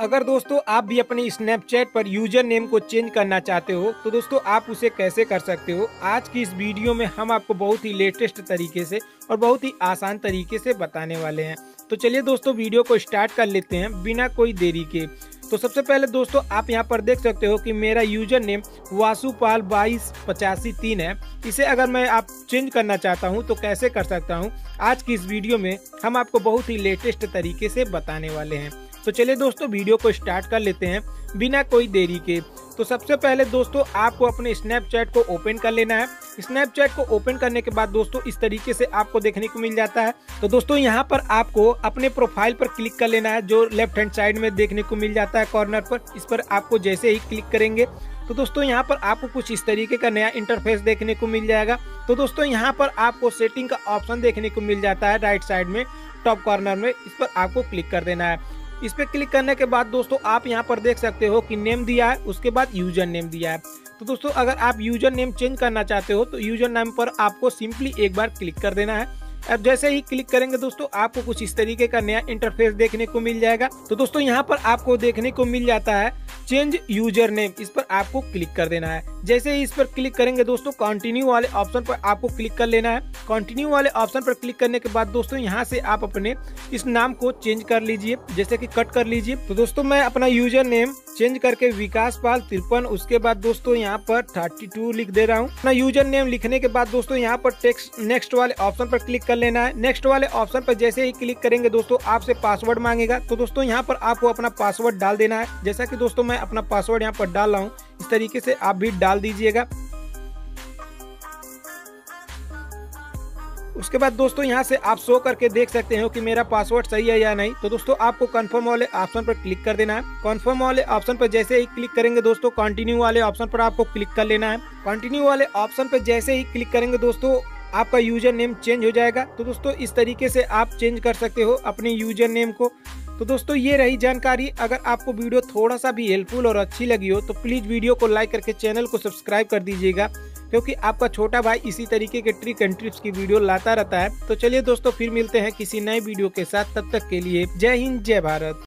अगर दोस्तों आप भी अपने स्नैपचैट पर यूज़र नेम को चेंज करना चाहते हो तो दोस्तों आप उसे कैसे कर सकते हो? आज की इस वीडियो में हम आपको बहुत ही लेटेस्ट तरीके से और बहुत ही आसान तरीके से बताने वाले हैं। तो चलिए दोस्तों वीडियो को स्टार्ट कर लेते हैं बिना कोई देरी के। तो सबसे पहले दोस्तों आप यहाँ पर देख सकते हो कि मेरा यूज़र नेम वासुपाल बाईस पचासी तीन है। इसे अगर मैं आप चेंज करना चाहता हूँ तो कैसे कर सकता हूँ? आज की इस वीडियो में हम आपको बहुत ही लेटेस्ट तरीके से बताने वाले हैं। तो चलिए दोस्तों, वीडियो को स्टार्ट कर लेते हैं बिना कोई देरी के। तो सबसे पहले दोस्तों, आपको अपने स्नैपचैट को ओपन कर लेना है। स्नैपचैट को ओपन करने के बाद दोस्तों, इस तरीके से आपको देखने को मिल जाता है। तो दोस्तों, यहाँ पर आपको अपने प्रोफ़ाइल पर क्लिक कर लेना है, जो लेफ़्ट हैंड साइड में देखने को मिल जाता है कॉर्नर पर। इस पर आपको जैसे ही क्लिक करेंगे तो दोस्तों, यहाँ पर आपको कुछ इस तरीके का नया इंटरफेस देखने को मिल जाएगा। तो दोस्तों, यहाँ पर आपको सेटिंग का ऑप्शन देखने को मिल जाता है राइट साइड में टॉप कॉर्नर में। इस पर आपको क्लिक कर देना है। इस पर क्लिक करने के बाद दोस्तों आप यहाँ पर देख सकते हो कि नेम दिया है, उसके बाद यूज़र नेम दिया है। तो दोस्तों अगर आप यूज़र नेम चेंज करना चाहते हो तो यूज़र नेम पर आपको सिंपली एक बार क्लिक कर देना है। अब जैसे ही क्लिक करेंगे दोस्तों, आपको कुछ इस तरीके का नया इंटरफेस देखने को मिल जाएगा। तो दोस्तों यहाँ पर आपको देखने को मिल जाता है चेंज यूज़र नेम इस पर आपको क्लिक कर देना है। जैसे ही इस पर क्लिक करेंगे दोस्तों कंटिन्यू वाले ऑप्शन पर आपको क्लिक कर लेना है। कंटिन्यू वाले ऑप्शन पर क्लिक करने के बाद दोस्तों, यहाँ से आप अपने इस नाम को चेंज कर लीजिए, जैसे कि कट कर लीजिए। तो दोस्तों, मैं अपना यूज़र नेम चेंज करके विकास पाल तिरपन, उसके बाद दोस्तों, यहाँ पर थर्टी टू लिख दे रहा हूँ। अपना यूज़र नेम लिखने के बाद दोस्तों, यहाँ पर टेक्स्ट नेक्स्ट वाले ऑप्शन पर क्लिक कर लेना है। नेक्स्ट वाले ऑप्शन पर जैसे ही क्लिक करेंगे दोस्तों, आपसे पासवर्ड मांगेगा। तो दोस्तों, यहाँ पर आपको अपना पासवर्ड डाल देना है। जैसा की दोस्तों, मैं अपना पासवर्ड यहाँ पर डाल रहा हूँ। तरीके से आप भी डाल दीजिएगा। उसके बाद दोस्तों यहाँ से आप शो करके देख सकते हो कि मेरा पासवर्ड सही है या नहीं। तो दोस्तों आपको कंफर्म वाले ऑप्शन पर क्लिक कर देना है। कंफर्म वाले ऑप्शन पर जैसे ही क्लिक करेंगे दोस्तों कंटिन्यू वाले ऑप्शन पर आपको क्लिक कर लेना है। कंटिन्यू वाले ऑप्शन पर जैसे ही क्लिक करेंगे दोस्तों, आपका यूज़र नेम चेंज हो जाएगा। तो दोस्तों इस तरीके से आप चेंज कर सकते हो अपने यूज़र नेम को। तो दोस्तों, ये रही जानकारी। अगर आपको वीडियो थोड़ा सा भी हेल्पफुल और अच्छी लगी हो तो प्लीज़ वीडियो को लाइक करके चैनल को सब्सक्राइब कर दीजिएगा, क्योंकि आपका छोटा भाई इसी तरीके के ट्रिक एंड ट्रिप्स की वीडियो लाता रहता है। तो चलिए दोस्तों, फिर मिलते हैं किसी नए वीडियो के साथ। तब तक के लिए जय हिंद, जय भारत।